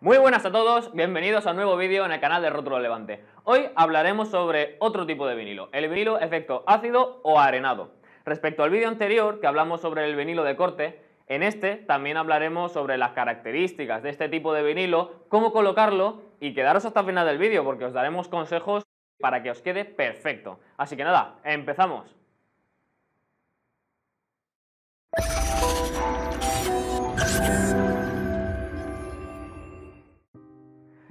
Muy buenas a todos, bienvenidos a un nuevo vídeo en el canal de Rótulo Levante. Hoy hablaremos sobre otro tipo de vinilo, el vinilo efecto ácido o arenado. Respecto al vídeo anterior, que hablamos sobre el vinilo de corte, en este también hablaremos sobre las características de este tipo de vinilo, cómo colocarlo y quedaros hasta el final del vídeo porque os daremos consejos para que os quede perfecto. Así que nada, empezamos.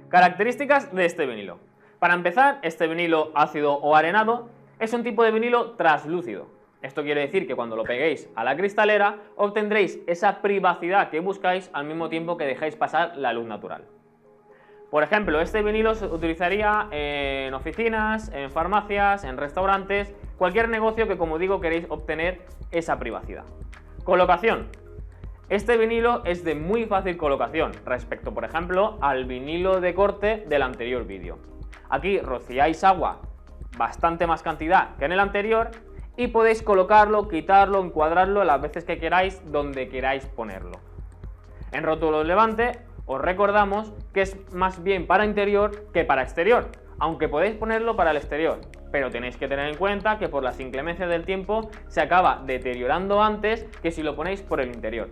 Características de este vinilo. Para empezar, este vinilo ácido o arenado es un tipo de vinilo translúcido. Esto quiere decir que cuando lo peguéis a la cristalera obtendréis esa privacidad que buscáis al mismo tiempo que dejáis pasar la luz natural. Por ejemplo, este vinilo se utilizaría en oficinas, en farmacias, en restaurantes, cualquier negocio que como digo queréis obtener esa privacidad. Colocación. Este vinilo es de muy fácil colocación respecto, por ejemplo, al vinilo de corte del anterior vídeo. Aquí rociáis agua, bastante más cantidad que en el anterior, y podéis colocarlo, quitarlo, encuadrarlo las veces que queráis, donde queráis ponerlo. En rótulos levante os recordamos que es más bien para interior que para exterior, aunque podéis ponerlo para el exterior, pero tenéis que tener en cuenta que por las inclemencias del tiempo se acaba deteriorando antes que si lo ponéis por el interior.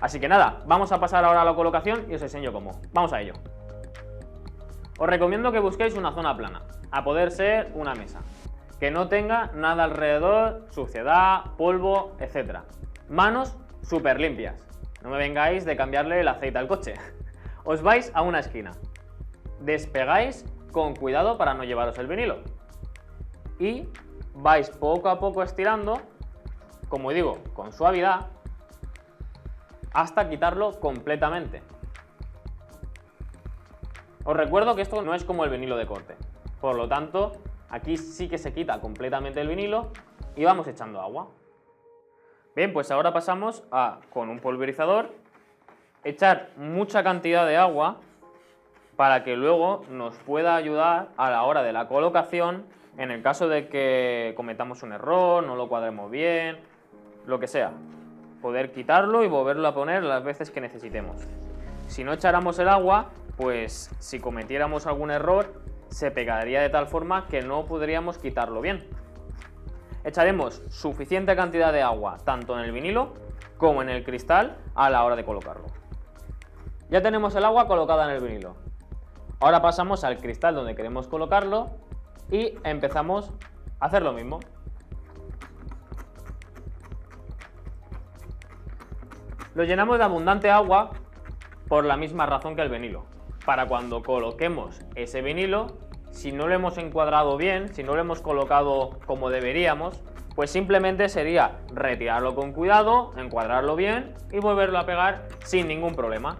Así que nada, vamos a pasar ahora a la colocación y os enseño cómo. Vamos a ello. Os recomiendo que busquéis una zona plana, a poder ser una mesa, que no tenga nada alrededor, suciedad, polvo, etc. Manos súper limpias. No me vengáis de cambiarle el aceite al coche. Os vais a una esquina. Despegáis con cuidado para no llevaros el vinilo. Y vais poco a poco estirando, como digo, con suavidad, hasta quitarlo completamente. Os recuerdo que esto no es como el vinilo de corte, por lo tanto, aquí sí que se quita completamente el vinilo y vamos echando agua. Bien, pues ahora pasamos a, con un pulverizador, echar mucha cantidad de agua para que luego nos pueda ayudar a la hora de la colocación en el caso de que cometamos un error, no lo cuadremos bien, lo que sea poder quitarlo y volverlo a poner las veces que necesitemos. Si no echáramos el agua, pues si cometiéramos algún error, se pegaría de tal forma que no podríamos quitarlo bien. Echaremos suficiente cantidad de agua tanto en el vinilo como en el cristal a la hora de colocarlo. Ya tenemos el agua colocada en el vinilo. Ahora pasamos al cristal donde queremos colocarlo y empezamos a hacer lo mismo. Lo llenamos de abundante agua por la misma razón que el vinilo. Para cuando coloquemos ese vinilo, si no lo hemos encuadrado bien, si no lo hemos colocado como deberíamos, pues simplemente sería retirarlo con cuidado, encuadrarlo bien y volverlo a pegar sin ningún problema.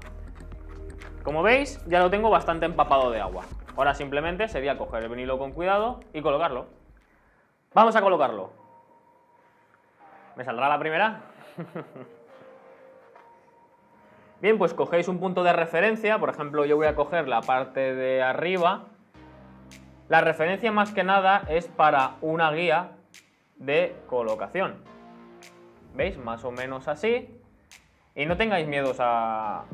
Como veis, ya lo tengo bastante empapado de agua. Ahora simplemente sería coger el vinilo con cuidado y colocarlo. Vamos a colocarlo. ¿Me saldrá la primera? Bien, pues cogéis un punto de referencia, por ejemplo yo voy a coger la parte de arriba. La referencia más que nada es para una guía de colocación. ¿Veis? Más o menos así. Y no tengáis miedos a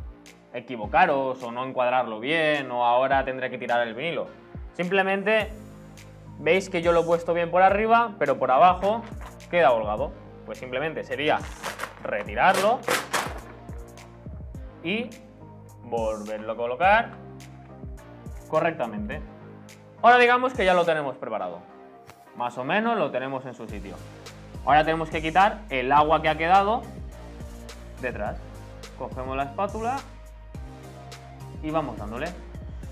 equivocaros o no encuadrarlo bien o ahora tendré que tirar el vinilo. Simplemente veis que yo lo he puesto bien por arriba, pero por abajo queda holgado. Pues simplemente sería retirarlo y volverlo a colocar correctamente. Ahora digamos que ya lo tenemos preparado. Más o menos lo tenemos en su sitio. Ahora tenemos que quitar el agua que ha quedado detrás. Cogemos la espátula y vamos dándole.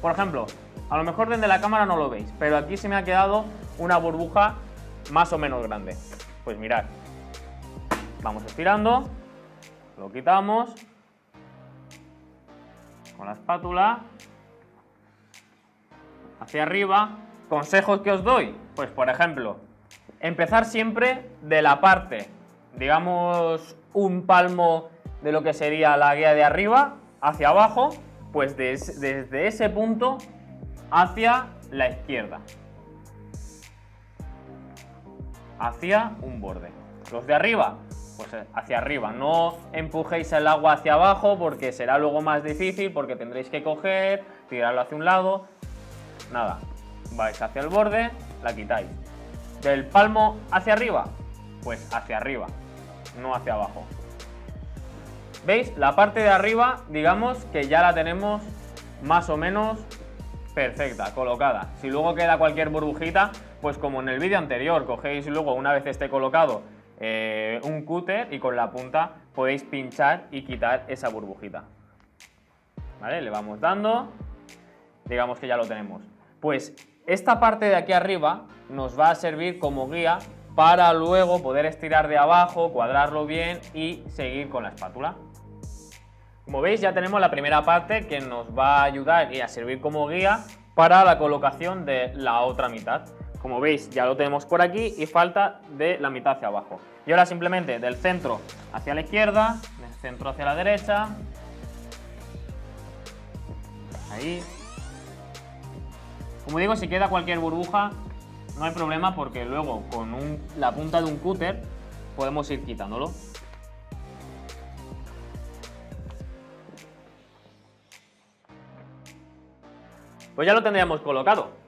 Por ejemplo, a lo mejor desde la cámara no lo veis, pero aquí se me ha quedado una burbuja más o menos grande. Pues mirad, vamos estirando, lo quitamos la espátula hacia arriba. ¿Consejos que os doy? Pues por ejemplo, empezar siempre de la parte, digamos un palmo de lo que sería la guía de arriba hacia abajo, pues desde ese punto hacia la izquierda. Hacia un borde. Los de arriba pues eh, hacia arriba. No empujéis el agua hacia abajo porque será luego más difícil, porque tendréis que coger, tirarlo hacia un lado. Nada, vais hacia el borde, la quitáis. Del palmo hacia arriba, pues hacia arriba, no hacia abajo. ¿Veis? La parte de arriba, digamos que ya la tenemos más o menos perfecta, colocada. Si luego queda cualquier burbujita, pues como en el vídeo anterior, cogéis luego, una vez esté colocado, eh, un cúter y con la punta podéis pinchar y quitar esa burbujita. ¿Vale? Le vamos dando, digamos que ya lo tenemos. Pues esta parte de aquí arriba nos va a servir como guía para luego poder estirar de abajo, cuadrarlo bien y seguir con la espátula. Como veis ya tenemos la primera parte que nos va a ayudar y a servir como guía para la colocación de la otra mitad. Como veis ya lo tenemos por aquí y falta de la mitad hacia abajo. Y ahora simplemente del centro hacia la izquierda, del centro hacia la derecha. Ahí. Como digo, si queda cualquier burbuja, no hay problema porque luego con la punta de un cúter podemos ir quitándolo. Pues ya lo tendríamos colocado.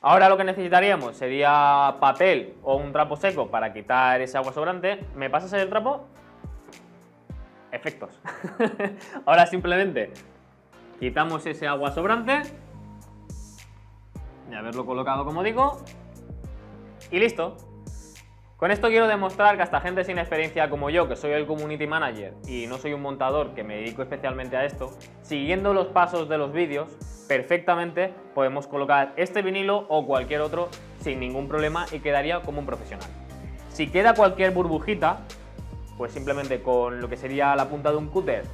Ahora lo que necesitaríamos sería papel o un trapo seco para quitar ese agua sobrante. ¿Me pasas el trapo? Efectos. Ahora simplemente quitamos ese agua sobrante. Y haberlo colocado como digo. Y listo. Con esto quiero demostrar que hasta gente sin experiencia como yo, que soy el community manager y no soy un montador que me dedico especialmente a esto, siguiendo los pasos de los vídeos, perfectamente podemos colocar este vinilo o cualquier otro sin ningún problema y quedaría como un profesional. Si queda cualquier burbujita, pues simplemente con lo que sería la punta de un cúter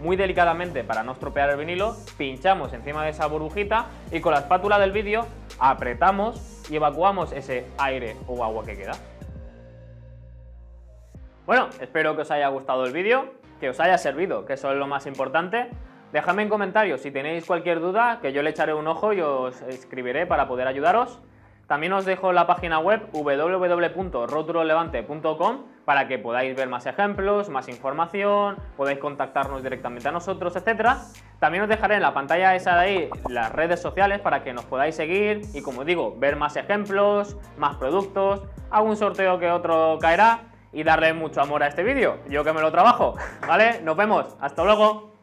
muy delicadamente para no estropear el vinilo, pinchamos encima de esa burbujita y con la espátula del vídeo apretamos y evacuamos ese aire o agua que queda. Bueno, espero que os haya gustado el vídeo, que os haya servido, que eso es lo más importante. Dejadme en comentarios si tenéis cualquier duda, que yo le echaré un ojo y os escribiré para poder ayudaros. También os dejo la página web www.rotulolevante.com para que podáis ver más ejemplos, más información, podáis contactarnos directamente a nosotros, etc. También os dejaré en la pantalla esa de ahí las redes sociales para que nos podáis seguir y, como digo, ver más ejemplos, más productos, algún sorteo que otro caerá y darle mucho amor a este vídeo. Yo que me lo trabajo, ¿vale? Nos vemos, hasta luego.